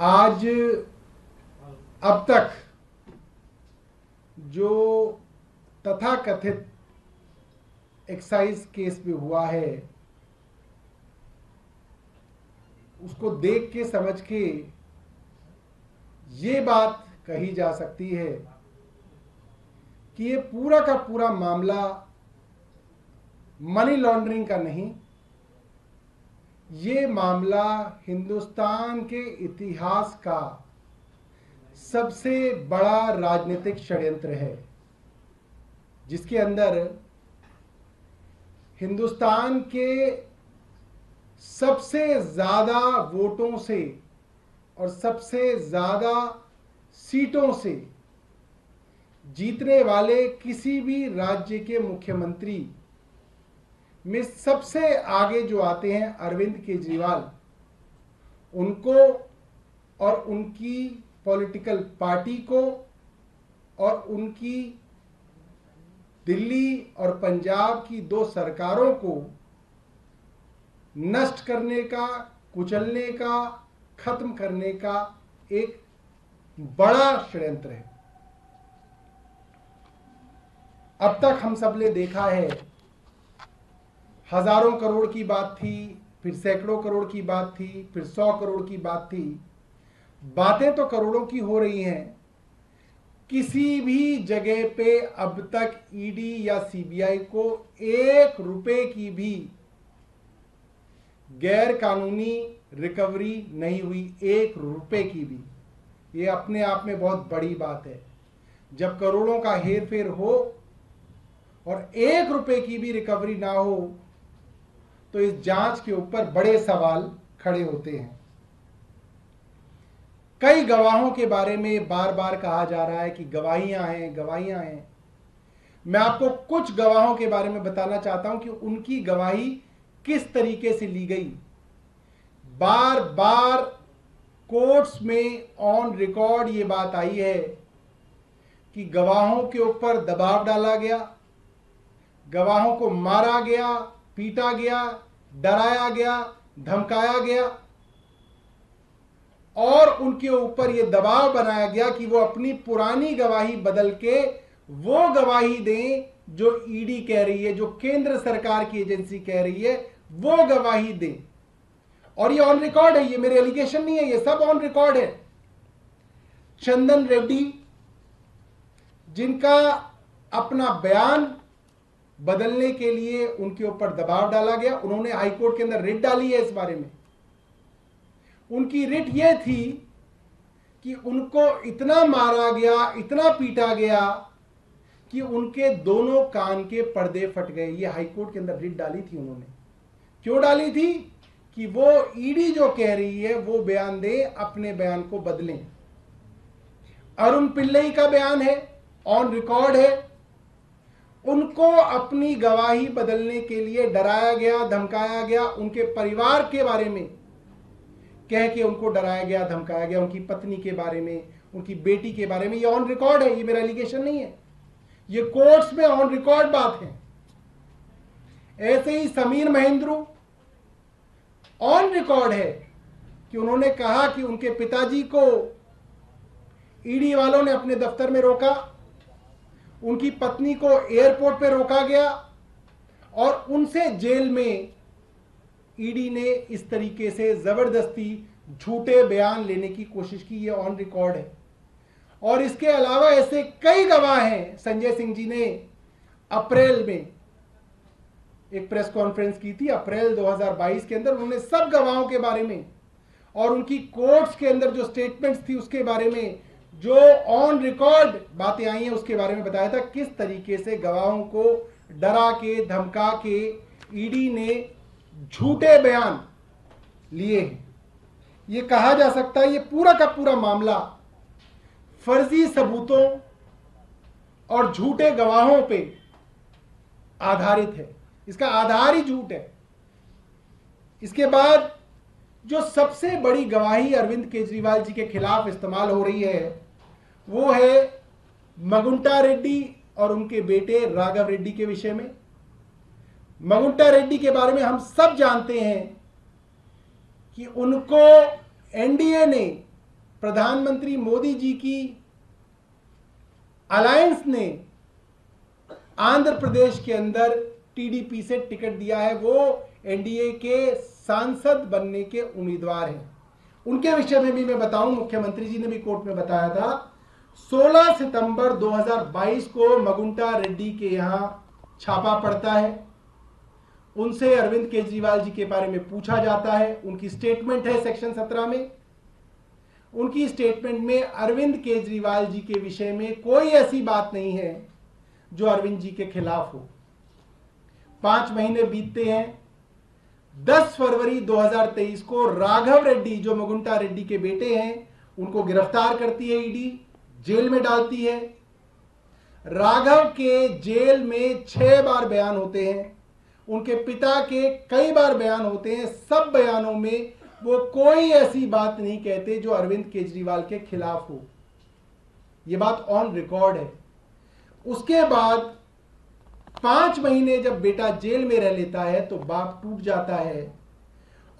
आज, अब तक, जो तथाकथित एक्साइज केस में हुआ है, उसको देख के, समझ के, ये बात कही जा सकती है कि ये पूरा का पूरा मामला मनी लॉन्ड्रिंग का नहीं ये मामला हिंदुस्तान के इतिहास का सबसे बड़ा राजनीतिक षड्यंत्र है, जिसके अंदर हिंदुस्तान के सबसे ज़्यादा वोटों से और सबसे ज़्यादा सीटों से जीतने वाले किसी भी राज्य के मुख्यमंत्री में सबसे आगे जो आते हैं अरविंद केजरीवाल, उनको और उनकी पॉलिटिकल पार्टी को और उनकी दिल्ली और पंजाब की दो सरकारों को नष्ट करने का, कुचलने का, खत्म करने का एक बड़ा षड्यंत्र है। अब तक हम सबने देखा है हज़ारों करोड़ की बात थी, फिर सैकड़ों करोड़ की बात थी, फिर सौ करोड़ की बात थी। बातें तो करोड़ों की हो रही हैं। किसी भी जगह पे अब तक ईडी या सीबीआई को एक रुपए की भी गैर कानूनी रिकवरी नहीं हुई, एक रुपए की भी। ये अपने आप में बहुत बड़ी बात है। जब करोड़ों का हेर फेर हो और एक रुपए की भी रिकवरी ना हो तो इस जाँच के ऊपर बड़े सवाल खड़े होते हैं। कई गवाहों के बारे में बार बार कहा जा रहा है कि गवाहियाँ हैं गवाहियाँ हैं। मैं आपको कुछ गवाहों के बारे में बताना चाहता हूँ कि उनकी गवाही किस तरीके से ली गई। बार बार कोर्ट्स में ऑन रिकॉर्ड ये बात आई है कि गवाहों के ऊपर दबाव डाला गया, गवाहों को मारा गया पीटा गया, डराया गया, धमकाया गया। और उनके ऊपर यह दबाव बनाया गया कि वो अपनी पुरानी गवाही बदल के वो गवाही दें जो ईडी कह रही है, जो केंद्र सरकार की एजेंसी कह रही है, वो गवाही दें। और ये ऑन रिकॉर्ड है, ये मेरे एलिगेशन नहीं है, ये सब ऑन रिकॉर्ड है। चंदन रेड्डी, जिनका अपना बयान बदलने के लिए उनके ऊपर दबाव डाला गया। उन्होंने हाईकोर्ट के अंदर रिट डाली है इस बारे में। उनकी रिट यह थी कि उनको इतना मारा गया, इतना पीटा गया कि उनके दोनों कान के पर्दे फट गए। ये हाईकोर्ट के अंदर रिट डाली थी उन्होंने। क्यों डाली थी? कि वो ईडी जो कह रही है, वो बयान दे, अपने बयान को बदलें। अरुण पिल्लई का बयान है, ऑन रिकॉर्ड है उनको अपनी गवाही बदलने के लिए डराया गया, धमकाया गया, उनके परिवार के बारे में कह के उनको डराया गया, धमकाया गया, उनकी पत्नी के बारे में, उनकी बेटी के बारे में। ये ऑन रिकॉर्ड है, ये मेरा एलिगेशन नहीं है। ये कोर्ट्स में ऑन रिकॉर्ड बात है। ऐसे ही समीर महेंद्रू ऑन रिकॉर्ड है कि उन्होंने कहा कि उनके पिताजी को ईडी वालों ने अपने दफ्तर में रोका उनकी पत्नी को एयरपोर्ट पे रोका गया और उनसे जेल में ईडी ने इस तरीके से ज़बरदस्ती झूठे बयान लेने की कोशिश की, ये ऑन रिकॉर्ड है। और इसके अलावा ऐसे कई गवाह हैं, संजय सिंह जी ने अप्रैल में एक प्रेस कॉन्फ्रेंस की थी, अप्रैल 2022 के अंदर उन्होंने सब गवाहों के बारे में और उनकी कोर्ट्स के अंदर जो स्टेटमेंट्स थी उसके बारे में जो ऑन रिकॉर्ड बातें आई हैं, उसके बारे में बताया था, किस तरीके से गवाहों को डरा के, धमका के ईडी ने झूठे बयान लिए हैं। ये कहा जा सकता है, ये पूरा का पूरा मामला फर्जी सबूतों और झूठे गवाहों पे आधारित है। इसका आधार ही झूठ है। इसके बाद जो सबसे बड़ी गवाही अरविंद केजरीवाल जी के खिलाफ इस्तेमाल हो रही है, वो है मगुंटा रेड्डी और उनके बेटे राघव रेड्डी के विषय में। मगुंटा रेड्डी के बारे में हम सब जानते हैं कि उनको एनडीए ने, प्रधानमंत्री मोदी जी की अलायंस ने आंध्र प्रदेश के अंदर टीडीपी से टिकट दिया है, वो एनडीए के सांसद बनने के उम्मीदवार हैं। उनके विषय में भी मैं बताऊँ, मुख्यमंत्री जी ने भी कोर्ट में बताया था। 16 सितंबर 2022 को मगुंटा रेड्डी के यहाँ छापा पड़ता है। उनसे अरविंद केजरीवाल जी के बारे में पूछा जाता है। उनकी स्टेटमेंट है सेक्शन 17 में। उनकी स्टेटमेंट में अरविंद केजरीवाल जी के विषय में कोई ऐसी बात नहीं है जो अरविंद जी के खिलाफ हो। पाँच महीने बीतते हैं 10 फरवरी 2023 को राघव रेड्डी, जो मगुंटा रेड्डी के बेटे हैं, उनको गिरफ़्तार करती है ईडी, जेल में डालती है। राघव के जेल में छह बार बयान होते हैं। उनके पिता के कई बार बयान होते हैं। सब बयानों में वो कोई ऐसी बात नहीं कहते जो अरविंद केजरीवाल के खिलाफ हो। ये बात ऑन रिकॉर्ड है। उसके बाद पाँच महीने जब बेटा जेल में रह लेता है तो बाप टूट जाता है।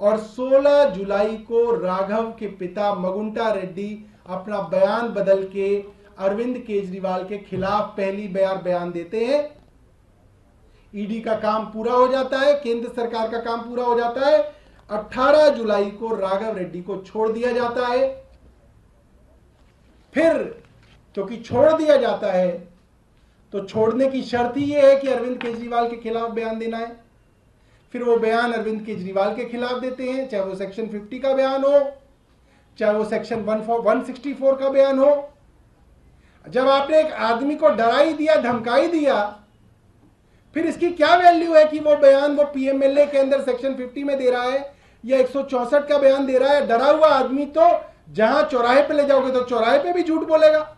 और 16 जुलाई को राघव के पिता मगुंटा रेड्डी अपना बयान बदल के अरविंद केजरीवाल के खिलाफ पहली बयान बयान देते हैं। ईडी का काम पूरा हो जाता है, केंद्र सरकार का काम पूरा हो जाता है। 18 जुलाई को राघव रेड्डी को छोड़ दिया जाता है। फिर, क्योंकि छोड़ दिया जाता है तो छोड़ने की शर्त ही यह है कि अरविंद केजरीवाल के खिलाफ बयान देना है। फिर वो बयान अरविंद केजरीवाल के खिलाफ देते हैं, चाहे वो सेक्शन 50 का बयान हो, चाहे वो सेक्शन 164 का बयान हो। जब आपने एक आदमी को डरा ही दिया, धमकाई दिया, फिर इसकी क्या वैल्यू है कि वो बयान वो पीएमएलए के अंदर सेक्शन 50 में दे रहा है, या एक का बयान दे रहा है, डरा हुआ आदमी तो जहाँ चौराहे पे ले जाओगे तो चौराहे पे भी झूठ बोलेगा।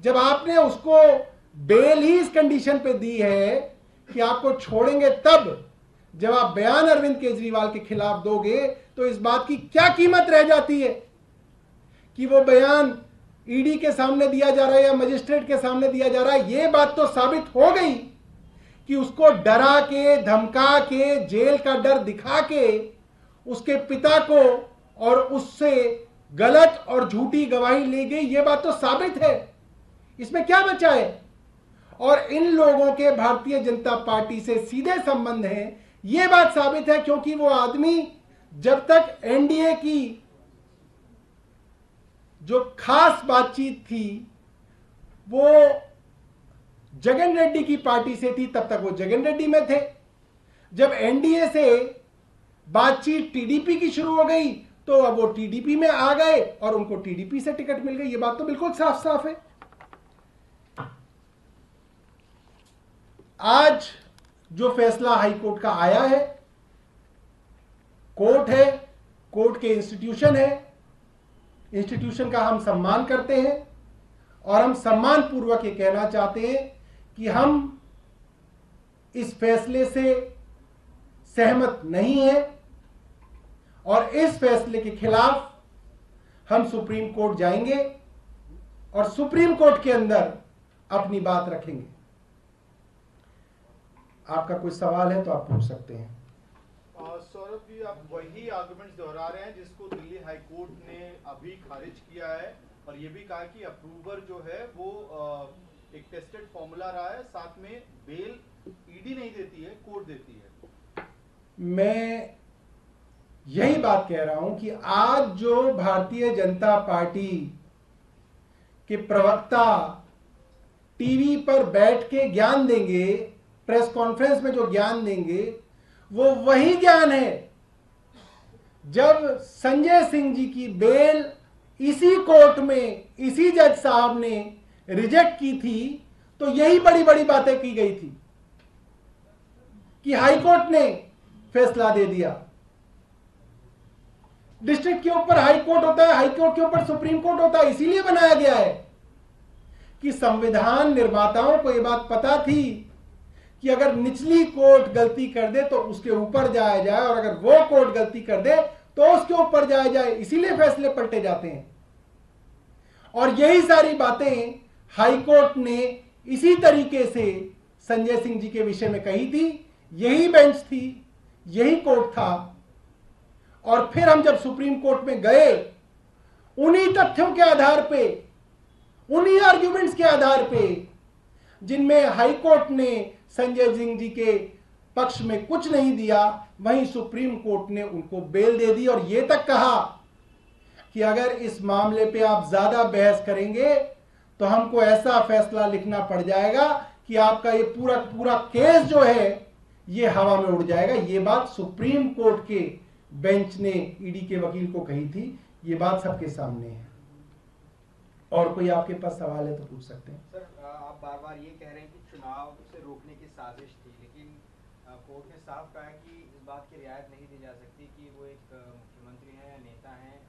जब आपने उसको बेल ही इस कंडीशन पे दी है कि आपको छोड़ेंगे तब जब आप बयान अरविंद केजरीवाल के खिलाफ दोगे तो इस बात की क्या कीमत रह जाती है? कि वो बयान ईडी के सामने दिया जा रहा है या मजिस्ट्रेट के सामने दिया जा रहा है, ये बात तो साबित हो गई कि उसको डरा के, धमका के, जेल का डर दिखा के उसके पिता को और उससे गलत और झूठी गवाही ली गई, ये बात तो साबित है। इसमें क्या बचा है? और इन लोगों के भारतीय जनता पार्टी से सीधे संबंध है। यह बात साबित है क्योंकि वो आदमी जब तक एनडीए की जो खास बातचीत थी, वो जगन रेड्डी की पार्टी से थी, तब तक वो जगन रेड्डी में थे। जब एनडीए से बातचीत टीडीपी की शुरू हो गई तो अब वो टीडीपी में आ गए और उनको टीडीपी से टिकट मिल गई। ये बात तो बिल्कुल साफ़ साफ़ है। आज जो फैसला हाईकोर्ट का आया है, कोर्ट है, कोर्ट के इंस्टीट्यूशन है, इंस्टीट्यूशन का हम सम्मान करते हैं और हम सम्मान पूर्वक ये कहना चाहते हैं कि हम इस फैसले से सहमत नहीं है और इस फैसले के खिलाफ हम सुप्रीम कोर्ट जाएँगे और सुप्रीम कोर्ट के अंदर अपनी बात रखेंगे। आपका कोई सवाल है तो आप पूछ सकते हैं। सौरभ जी आप वही आर्गुमेंट्स दोहरा रहे हैं जिसको दिल्ली हाई कोर्ट ने अभी खारिज किया है और ये भी कहा कि अप्रूवर जो है वो एक टेस्टेड फॉर्मूला रहा है साथ में बेल ईडी नहीं देती है कोर्ट देती है। मैं यही बात कह रहा हूँ कि आज जो भारतीय जनता पार्टी के प्रवक्ता टीवी पर बैठ के ज्ञान देंगे प्रेस कॉन्फ्रेंस में जो ज्ञान देंगे, वो वही ज्ञान है। जब संजय सिंह जी की बेल इसी कोर्ट में, इसी जज साहब ने रिजेक्ट की थी तो यही बड़ी बड़ी बातें की गई थी कि हाईकोर्ट ने फैसला दे दिया। डिस्ट्रिक्ट के ऊपर हाई कोर्ट होता है हाई कोर्ट के ऊपर सुप्रीम कोर्ट होता है, इसीलिए बनाया गया है कि संविधान निर्माताओं को यह बात पता थी कि अगर निचली कोर्ट गलती कर दे तो उसके ऊपर जाया जाए, और अगर वो कोर्ट गलती कर दे तो उसके ऊपर जाया जाए। इसीलिए फैसले पलटे जाते हैं। और यही सारी बातें हाईकोर्ट ने इसी तरीके से संजय सिंह जी के विषय में कही थी। यही बेंच थी, यही कोर्ट था। और फिर हम जब सुप्रीम कोर्ट में गए, उन्हीं तथ्यों के आधार पे, उन्हीं आर्ग्यूमेंट्स के आधार पे, जिनमें हाईकोर्ट ने संजय सिंह जी के पक्ष में कुछ नहीं दिया, वहीं सुप्रीम कोर्ट ने उनको बेल दे दी और यह तक कहा कि अगर इस मामले पे आप ज़्यादा बहस करेंगे तो हमको ऐसा फैसला लिखना पड़ जाएगा कि आपका ये पूरा पूरा केस जो है, ये हवा में उड़ जाएगा। ये बात सुप्रीम कोर्ट के बेंच ने ईडी के वकील को कही थी। ये बात सबके सामने है। और कोई आपके पास सवाल है तो पूछ सकते हैं। सर, आप बार बार ये कह रहे हैं कि चुनाव से रोकने साजिश थी, लेकिन कोर्ट ने साफ़ कहा कि इस बात की रियायत नहीं दी जा सकती कि वो एक मुख्यमंत्री हैं या नेता हैं।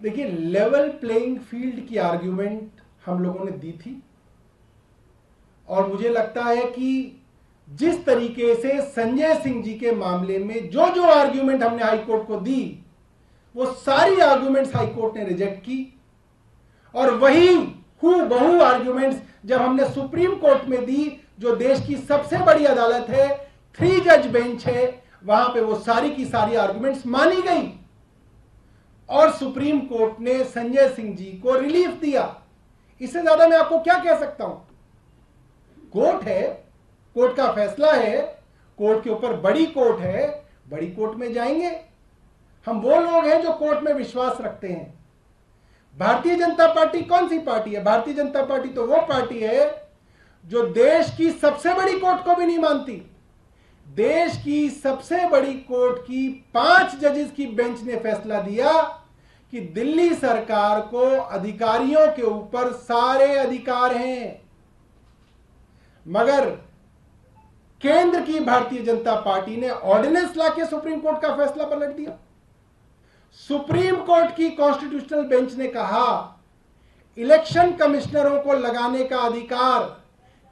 देखिए लेवल प्लेइंग फ़ील्ड की आर्ग्यूमेंट हम लोगों ने दी थी। और मुझे लगता है कि जिस तरीके से संजय सिंह जी के मामले में जो जो आर्ग्यूमेंट हमने हाईकोर्ट को दी, वो सारी आर्ग्यूमेंट्स हाईकोर्ट ने रिजेक्ट की। और वही हु बहु आर्ग्यूमेंट्स जब हमने सुप्रीम कोर्ट में दी, जो देश की सबसे बड़ी अदालत है थ्री जज बेंच है, वहाँ पे वो सारी की सारी आर्ग्यूमेंट्स मानी गई। और सुप्रीम कोर्ट ने संजय सिंह जी को रिलीफ दिया। इससे ज़्यादा मैं आपको क्या कह सकता हूँ? कोर्ट है, कोर्ट का फैसला है, कोर्ट के ऊपर बड़ी कोर्ट है, बड़ी कोर्ट में जाएँगे। हम वो लोग हैं जो कोर्ट में विश्वास रखते हैं। भारतीय जनता पार्टी कौन सी पार्टी है? भारतीय जनता पार्टी तो वो पार्टी है जो देश की सबसे बड़ी कोर्ट को भी नहीं मानती। देश की सबसे बड़ी कोर्ट की पाँच जजेस की बेंच ने फैसला दिया कि दिल्ली सरकार को अधिकारियों के ऊपर सारे अधिकार हैं। मगर केंद्र की भारतीय जनता पार्टी ने ऑर्डिनेंस लाके सुप्रीम कोर्ट का फैसला पलट दिया। सुप्रीम कोर्ट की कॉन्स्टिट्यूशनल बेंच ने कहा, इलेक्शन कमिश्नरों को लगाने का अधिकार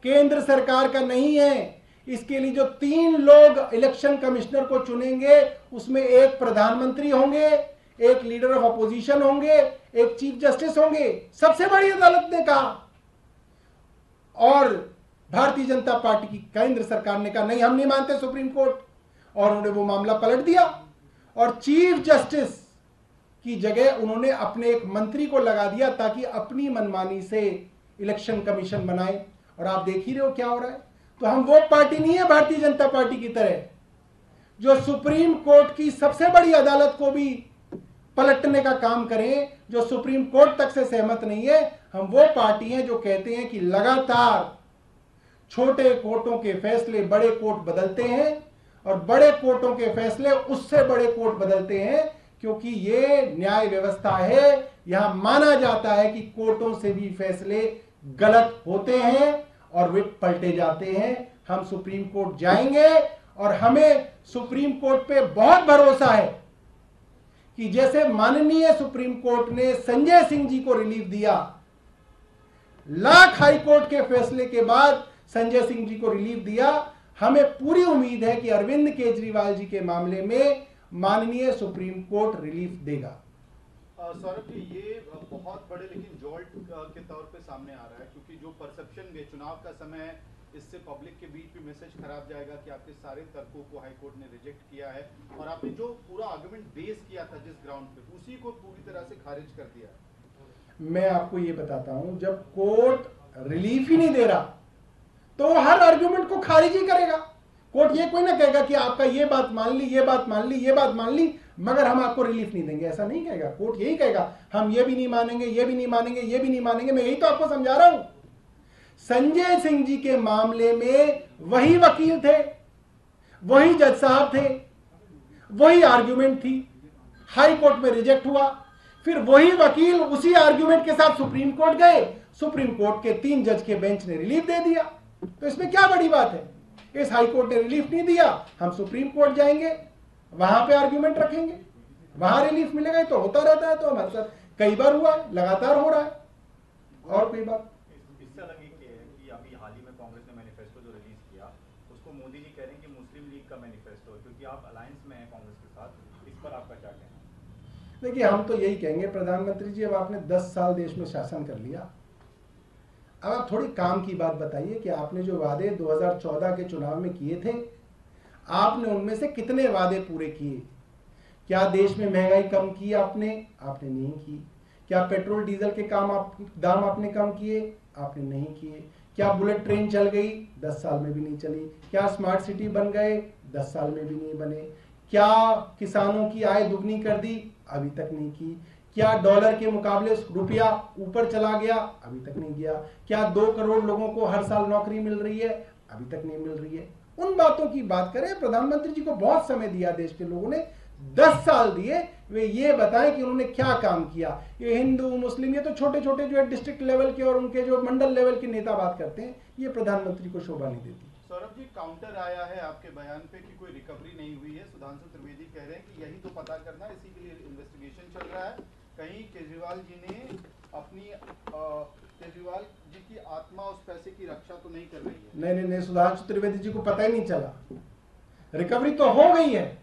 केंद्र सरकार का नहीं है। इसके लिए जो तीन लोग इलेक्शन कमिश्नर को चुनेंगे, उसमें एक प्रधानमंत्री होंगे, एक लीडर ऑफ़ अपोजिशन होंगे, एक चीफ जस्टिस होंगे। सबसे बड़ी अदालत ने कहा। और भारतीय जनता पार्टी की केंद्र सरकार ने कहा, नहीं, हम नहीं मानते सुप्रीम कोर्ट। और उन्होंने वो मामला पलट दिया। और चीफ जस्टिस की जगह उन्होंने अपने एक मंत्री को लगा दिया ताकि अपनी मनमानी से इलेक्शन कमीशन बनाए। और आप देख ही रहे हो क्या हो रहा है। तो हम वो पार्टी नहीं है भारतीय जनता पार्टी की तरह, जो सुप्रीम कोर्ट की सबसे बड़ी अदालत को भी पलटने का काम करें, जो सुप्रीम कोर्ट तक से सहमत नहीं है। हम वो पार्टी हैं जो कहते हैं कि लगातार छोटे कोर्टों के फैसले बड़े कोर्ट बदलते हैं, और बड़े कोर्टों के फैसले उससे बड़े कोर्ट बदलते हैं क्योंकि ये न्याय व्यवस्था है। यहाँ माना जाता है कि कोर्टों से भी फैसले गलत होते हैं और वे पलटे जाते हैं। हम सुप्रीम कोर्ट जाएँगे और हमें सुप्रीम कोर्ट पे बहुत भरोसा है कि जैसे माननीय सुप्रीम कोर्ट ने संजय सिंह जी को रिलीफ दिया, लाख हाई कोर्ट के फैसले के बाद संजय सिंह जी को रिलीफ दिया। हमें पूरी उम्मीद है कि अरविंद केजरीवाल जी के मामले में माननीय सुप्रीम कोर्ट रिलीफ देगा। सौरभ जी ये बहुत बड़े लेकिन जॉल्ट के तौर पे सामने आ रहा है क्योंकि जो परसेप्शन में चुनाव का समय है इससे पब्लिक के बीच भी मैसेज खराब जाएगा कि आपके सारे तर्कों को हाईकोर्ट ने रिजेक्ट किया है और आपने जो पूरा आर्गुमेंट बेस किया था जिस ग्राउंड पे उसी को पूरी तरह से खारिज कर दिया मैं आपको ये बताता हूँ जब कोर्ट रिलीफ ही नहीं दे रहा तो हर आर्ग्यूमेंट को खारिज ही करेगा। कोर्ट ये कोई ना कहेगा कि आपका ये बात मान ली, ये बात मान ली, ये बात मान ली, मगर हम आपको रिलीफ नहीं देंगे, ऐसा नहीं कहेगा। कोर्ट यही कहेगा, हम ये भी नहीं मानेंगे, ये भी नहीं मानेंगे, ये भी नहीं मानेंगे, मैं यही तो आपको समझा रहा हूँ। संजय सिंह जी के मामले में वही वकील थे, वही जज साहब थे, वही आर्ग्यूमेंट थी। हाई कोर्ट में रिजेक्ट हुआ, फिर वही वकील उसी आर्ग्यूमेंट के साथ सुप्रीम कोर्ट गए। सुप्रीम कोर्ट के तीन जज के बेंच ने रिलीफ दे दिया। तो इसमें क्या बड़ी बात है? इस हाई कोर्ट ने रिलीफ नहीं दिया हम सुप्रीम कोर्ट जाएँगे वहाँ पे आर्ग्यूमेंट रखेंगे वहाँ रिलीफ मिलेगा तो होता रहता है तो हमारे साथ कई बार हुआ है लगातार हो रहा है और कोई बात इससे अलग एक कि अभी हाल में कांग्रेस ने मैनिफेस्टो जो रिलीज़ किया उसको मोदी जी कह रहे हैं कि मुस्लिम लीग का मैनिफेस्टो क्योंकि आप अलायंस में हैं कांग्रेस के साथ इस पर आपका क्या कहना देखिए हम तो यही कहेंगे प्रधानमंत्री जी अब आपने 10 साल देश में शासन कर लिया अब आप थोड़ी काम की बात बताइए कि आपने जो वादे 2014 के चुनाव में किए थे, आपने उनमें से कितने वादे पूरे किए? क्या देश में महँगाई कम की आपने? आपने नहीं की। क्या पेट्रोल, डीजल के काम आप, दाम आपने कम किए? आपने नहीं किए। क्या बुलेट ट्रेन चल गई? दस साल में भी नहीं चली। क्या स्मार्ट सिटी बन गए? दस साल में भी नहीं बने। क्या किसानों की आय दुगनी कर दी? अभी तक नहीं की। क्या डॉलर के मुकाबले रुपया ऊपर चला गया? अभी तक नहीं गया। क्या दो करोड़ लोगों को हर साल नौकरी मिल रही है? अभी तक नहीं मिल रही है। उन बातों की बात करें, प्रधानमंत्री जी को बहुत समय दिया देश के लोगों ने। दस साल दिए। वे ये बताएँ कि उन्होंने क्या काम किया। ये हिंदू, मुस्लिम, ये तो छोटे छोटे जो है डिस्ट्रिक्ट लेवल के और उनके जो मंडल लेवल के नेता बात करते हैं, ये प्रधानमंत्री को शोभा नहीं देती। सौरभ जी काउंटर आया है आपके बयान पे कि कोई रिकवरी नहीं हुई है। सुधांशु त्रिवेदी कह रहे हैं कि यही तो पता करना, इसी के लिए इन्वेस्टिगेशन चल रहा है। कहीं केजरीवाल जी ने अपनी केजरीवाल जी की आत्मा उस पैसे की रक्षा तो नहीं कर रही है? नहीं नहीं नहीं, सुधांशु त्रिवेदी जी को पता ही नहीं चला। रिकवरी तो हो गई है।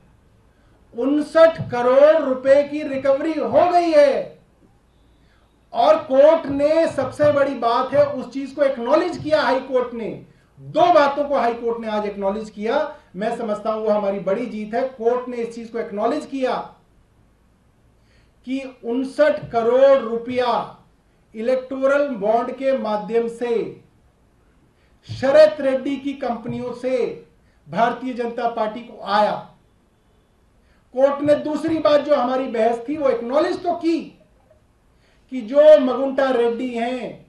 उनसठ करोड़ रुपए की रिकवरी हो गई है। और कोर्ट ने सबसे बड़ी बात है, उस चीज़ को एक्नॉलेज किया हाई कोर्ट ने। दो बातों को हाई कोर्ट ने आज एक्नॉलेज किया। मैं समझता हूँ वो हमारी बड़ी जीत है। कोर्ट ने इस चीज़ को एक्नॉलेज किया। कि उनसठ करोड़ रुपया इलेक्टोरल बॉन्ड के माध्यम से शरद रेड्डी की कंपनियों से भारतीय जनता पार्टी को आया। कोर्ट ने दूसरी बात जो हमारी बहस थी, वो एक्नॉलेज तो की कि जो मगुंटा रेड्डी हैं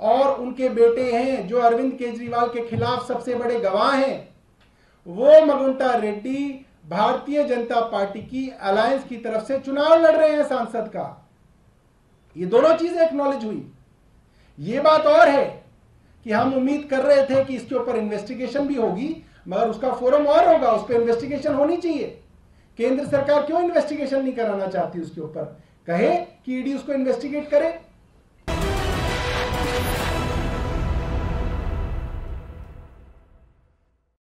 और उनके बेटे हैं, जो अरविंद केजरीवाल के खिलाफ सबसे बड़े गवाह हैं, वो मगुंटा रेड्डी भारतीय जनता पार्टी की अलायंस की तरफ़ से चुनाव लड़ रहे हैं सांसद का। ये दोनों चीज़ें एक्नॉलेज हुई। ये बात और है कि हम उम्मीद कर रहे थे कि इसके ऊपर इन्वेस्टिगेशन भी होगी, मगर उसका फोरम और होगा, उस पर इन्वेस्टिगेशन होनी चाहिए। केंद्र सरकार क्यों इन्वेस्टिगेशन नहीं कराना चाहती उसके ऊपर? कहे कि ईडी उसको इन्वेस्टिगेट करे।